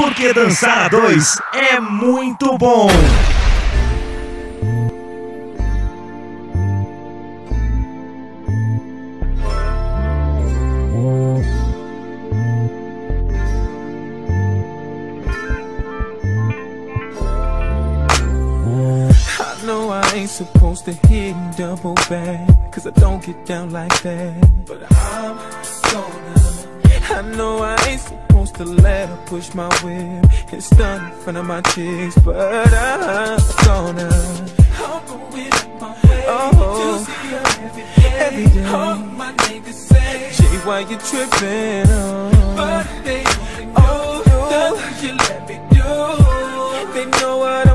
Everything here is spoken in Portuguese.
Porque dançar a dois é muito bom. Supposed to hit and double back Cause I don't get down like that But I'm I know I ain't supposed to let her push my whip. And stun in front of my chicks But I'm gonna I'll go my way oh, to see her every day. Every day. All my niggas say Gee, why you tripping? Oh, but they only know oh, the things you let me do. They know what